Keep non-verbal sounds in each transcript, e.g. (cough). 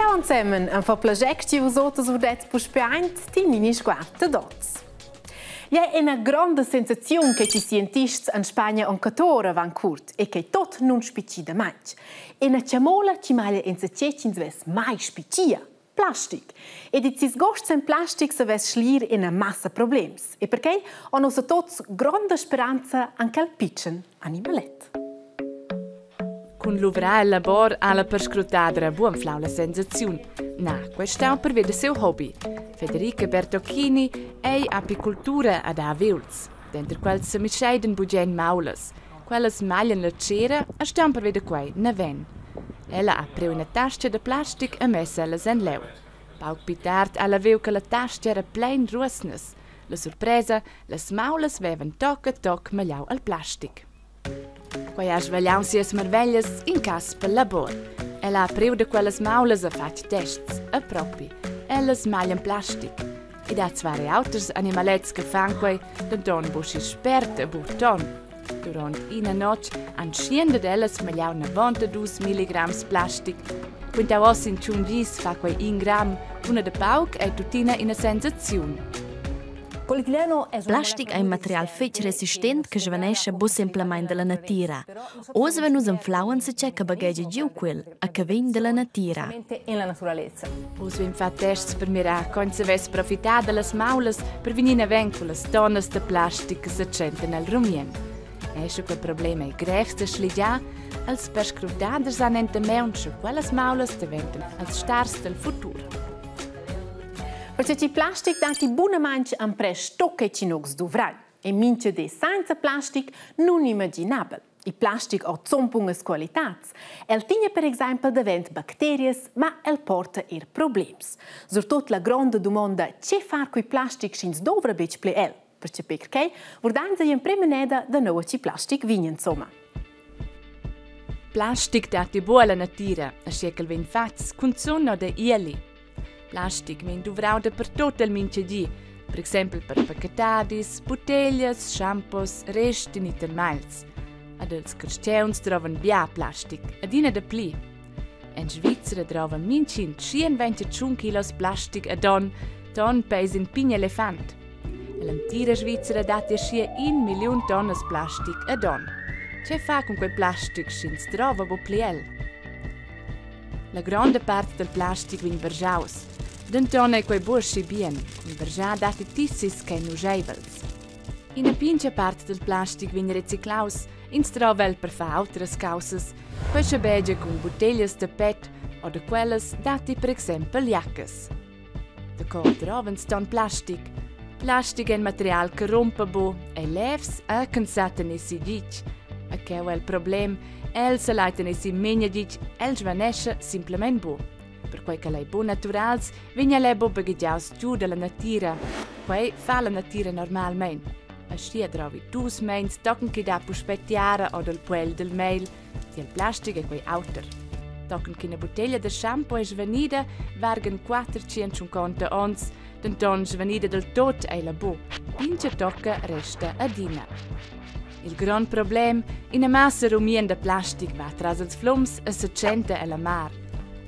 ciao insieme, un fa plagec ci vosotes vodets puspeint, ti mini sguarda dots. Ja, è una grande sensazione che ci scientisti in Spagna un catore van curt e che tot non spicci mai. E una ciamola ci maglia in se cecins ves mai spiccia. Plastic. E di cis gosts in plastic se ves schlir in una massa problems. E perché hanno se tots grande speranza anche al piccin animalet. Con l'uvra il labor alla per scrutare buon flau la sensazione. Na, questo è per vedere seu hobby. Federica Bertocchini è apicultura ad Avils, dentro quel se mi scheiden bugen maules. Quelles maglian la cera e stiamo per vedere quei, na ven. Ella ha preso una tasca di plastic e messa la in leu. Pauk pitard alla veu che la tasca era plain russnes. La sorpresa, le maules vevan toc a toc magliau al plastic. Quai ha svegliau sias marveglias in cas per labor. Ella ha priu de quelles maules a fac tests, a propi. Ellas maglian plastic. Id ha zware auters animalets che quei, de don buschi spert a burton. Durant ina noc han sciende d'ellas magliau 92 mg plastic. Quint au os in ciungis fa quei in gram, una de pauc e tutina ina sensazione. Plastic è un material fetch resistent che svanesce bu semplament della natura. Os venus inflauen se c'è che bagaggia giù quel, a che vien della natura. Us vim fa tests per mirar con se ves profità delle maules per venire ven con le tonnes de plastic che se centen al rumien. Esce quel problema è grefste schligia, als perscrutaders an ente meunche, quelles maules diventen als stars del futuro. Përçëçi plastik dati bunë manqë am presh toke që nuk zduvral, e minqë dhe sanca plastik nun imaginabel. I plastik o zompungës kualitats, el tinje per exemple dëvend bakteries, ma el porta ir problemi. Zërtot la grande domanda që far kuj plastik shins dovra beq ple el, përçë pekrkej, vërdanza jem premeneda dhe nëvë që plastik vinjen soma. Plastik dati buala natira, a shekel vin fats, kunzun o de ieli, Plastic min duvrau per tot el mince di, per esempio per paquetadis, bottiglias, shampoos, resti nit en mails. Ad els carsteuns trovan bia plastic, ad ina de pli. En Svizzera trovan mincin 125 kilos plastic a don, ton pes in pigna elefant. E l'antira Svizzera dati scia 1 milion tonnes plastic a don. Ce fa con quel plastic schins trova bo pliel? La grande parte del plastic vin verjaus, Denton è quei busci bien, con bergià dati tissis che nugeivels. In a pincha parte del plastic vin reciclaus, in strovel per fa altres causas, quei beige con bottiglias de pet o de quelles dati per esempio jaccas. De co trovens ton plastic. Plastic è un material che rompe bo e levs a cansaten si dic. A che è il problem, el se laiten si menja dic, el svanesce simplement bo per quei che lei bu naturals, vigna lei bu begediaus giù della natura. Quei fa la natura normalmente. A stia trovi dus meins tocken che da puspettiara o del puel del mail, di il plastic e quei outer. Tocken che una bottiglia de shampoo è svanida, vargen 450 ons, den ton svanida del tot e la bu. Pince tocca resta adina. Il gran problem, in a massa rumien de plastic va tras els flums e se cente e la mar.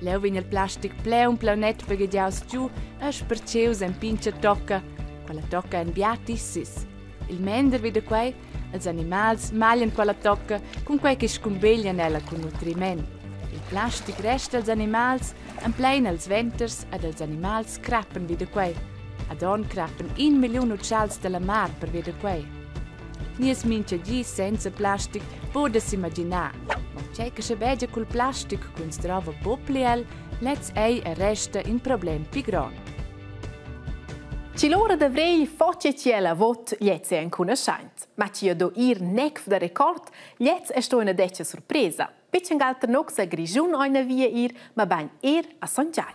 Leu vegn il plastic pleun plaunet begediaus giù e sperceus en pincha tocca, quella tocca en biatissis. Il mender vide quei, els animals maglian quella tocca con quei che scumbeglian ella con nutriment. Il plastic resta als animals, en plein als venters ed als animals crappen vide quei. Ad on crappen in milion uccials della mar per vide quei. Nies mince gi senza plastic, podes immaginar, C'è che se vede col plastic con strava bopliel, let's ei e resta in problem più gran. Ci l'ora d'avrei faccia ci la vot, liez è in conoscenza, ma ci do ir nec da record, liez è sto una deccia sorpresa. Picen galter nox a grigiun oina via ir, ma bain ir a Sangiai.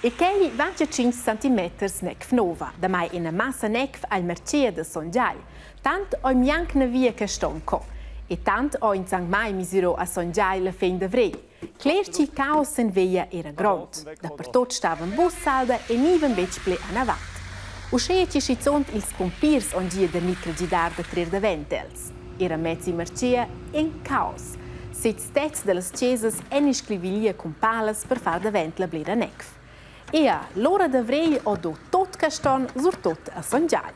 E che 25 cm nec nova, da mai in a massa nec al mercia de tant oi mianc na via che ston co. E tant ho in Sang Mai misuro a Songiai la fein d'avrei. Clerci caos sen veia era grond. Dappertot stavan bus salda e niven bec ple a navat. Usceia ci schizont ils compirs on dia de micro gidar de trer de ventels. Era mezzi marcia in caos. set stets delle chiesas en iscrivilia con palas per far davent la blera necf. E a l'ora d'avrei o do tot caston sur tot a Sangiai.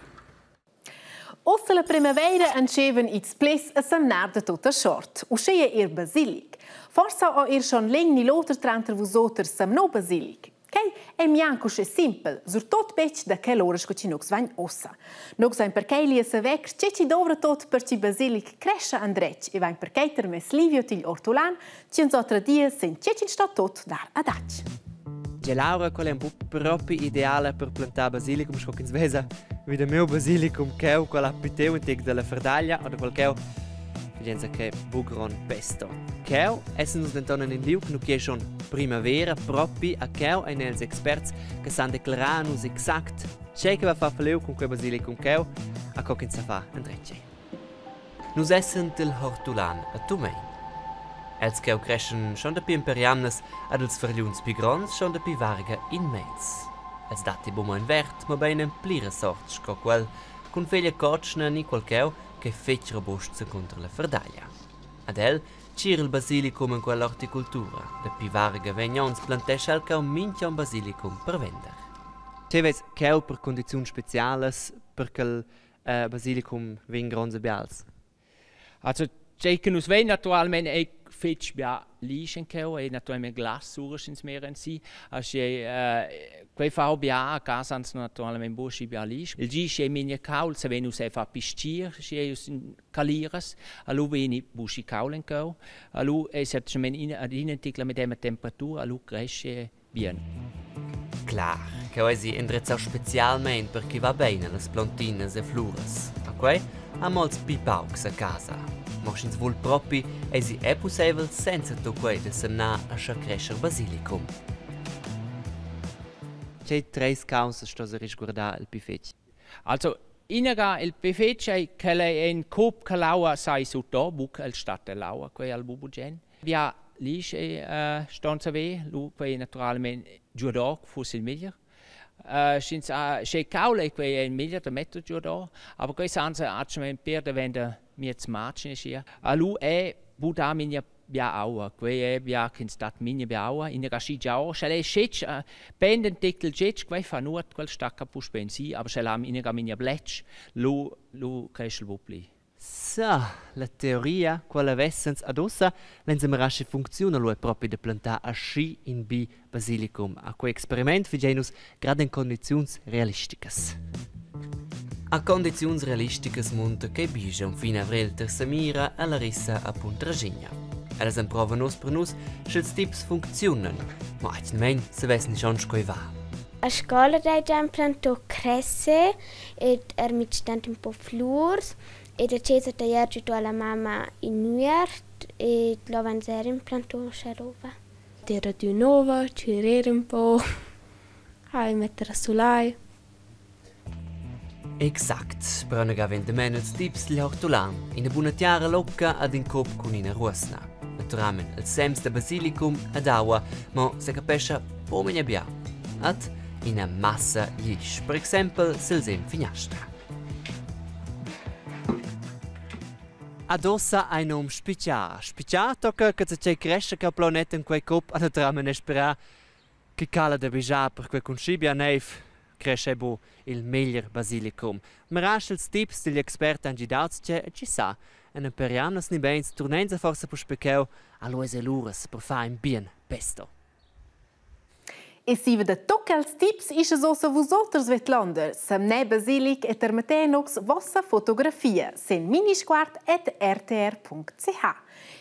Ossa la primavera anceven its ples a samnar de tota sort, usceia ir basilic. Forsa o ir schon leng ni loter tranter vus oter sam no basilic, Kei è mianco e simpel, sur tot bec da che l'ora scoci nux vain ossa. Nux vain per kei lia sa vec, ce ci dovra tot per ci basilic cresce andrec e vain per kei ter mes Livio til ortolan, ci un zotra dia sen ce ci sta tot dar adac. Ge Laura qual è un po' proprio ideale per plantare basilicum, sco che svesa, vede meu basilicum cheu qual appiteu in tec della ferdaglia o da qual cheu Genza che bugron pesto. Cheu essen uns in liu, nu kie schon primavera propi a cheu ein els experts che san declarar nus exact che che va fa feliu con quei basilicum cheu a co che sa fa andrecce. Nus essen del hortulan a tumei. Els cheu crescen schon da pi imperiamnes ad els verliuns pi grons schon da pi varga in mez. Els dati bumo in vert, ma beinen plire sorts, co quel, cun feglia cotschna ni qual cheu, che fecero bozze contro la ferdaglia. Ad el c'era il basilicum in quell'orticoltura, la più varga e vegnons plantesce al cau minchion basilicum per vendere. Se vez cheu per condizioni speciali per quel uh, eh, basilicum vengronze e bials? Also, Jacob, us vei naturalmente e è fetch bia lischen keo e naturalmente glassura ins meer en si. Also, uh, Quei fa bia a casa ans naturalmente busci bia lisch. Il gi che minia kaul se venu se fa pistir, che us caliras, alu veni busci kaulen keo, alu e semplicemente in ad identicla mit dem temperatura, alu cresce bien. Clar, che oesi indrezza specialmente per chi va bene le plantine e flores. A quei ha molts pipaux a casa. Moschins vul propi esi è possibile senza to quei de semna a scha crescer basilicum. C'è tre cause sto se risguardar il pifetch. Also, inaga il pifetch che è in cop calaua sai su to, buc al stat laua, quei al bubugen. Via lis e uh, stonza ve, lu quei naturalmente giudò fosse il miglior. Uh, Schins uh, che caule quei è il miglior da metto giudò, aber quei sanza acciamente per de vende jetzt Martin ist hier. Ah, Alu, eh, Buda, minja Biaua, eh, quei Bia in stat minja Biaua, in der Schigiau, schele eh Schitsch, äh, benden Titel Schitsch, quei fanut, quel stacca pusch bensi, aber schele am in der minja Bletsch, lu, lu, kreschel wupli. Sa, la teoria, quella vessens ad ossa, lenza marasche funziona lo è proprio de plantà a sci in bi basilicum. A quei experiment vigenus grad in condizions realisticas. Mm -hmm. A condizioni realisticas munta che bija un fine avril ter Samira e la rissa a Puntragigna. Elas en prova nos per nus, schels tips funzionan, ma aitin se vessen schon scoi va. A scola dai già planto cresse ed er mit stand un po' flurs ed a cesa da ieri alla mamma in nuert ed lo vanzer in planto sharova. Era di nuovo, cirere un po', (laughs) hai mettere sulai. Exact, brönega vente menuts tips li hortulan, in a buna tiara locca ad in cop con ina ruosna. Naturalmente, il sems de basilicum ad aua, ma se capesce po menia bia. Ad in a massa lish, per esempio, sil sem fignastra. Adossa ein um spiccia. Spiccia tocca che se c'è cresce che planeta in quei cop ad naturalmente spera che cala de bija per quei concibia neif cresce bu il miglior basilicum. Ma rascels tips degli esperti hanno gidato che ci sa, en imperianas ni bens turnenza forse pu speccheu a loise luras per fa in bien pesto. E si vede tocca als tips is es ossa vus oters Vetlander, sam ne basilic et termetenox vossa fotografia, sen minisquart et rtr.ch.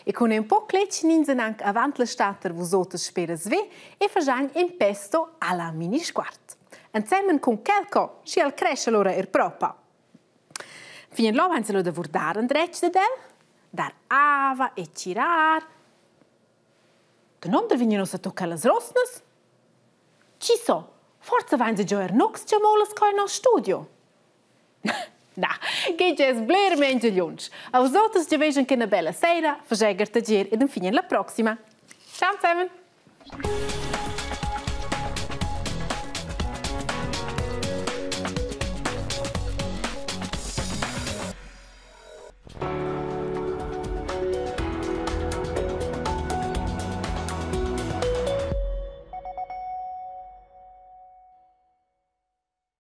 E con un po' clec ninsen anc avant la stater vus oters speres ve e fagian in pesto alla minisquart. insieme con quelco și al cresce loro er propria. Fino là hanno loro dovuto dare un dreccio del, dar ava e cirar. Da non da vengono a toccare le rosnes? Ci so, forse vanno a giocare er nox (laughs) che molas con il nostro studio. Da, che c'è sbler mentre lunch. A voi altri ci vediamo che una bella sera, verzegger te gir e infine alla prossima. Ciao insieme!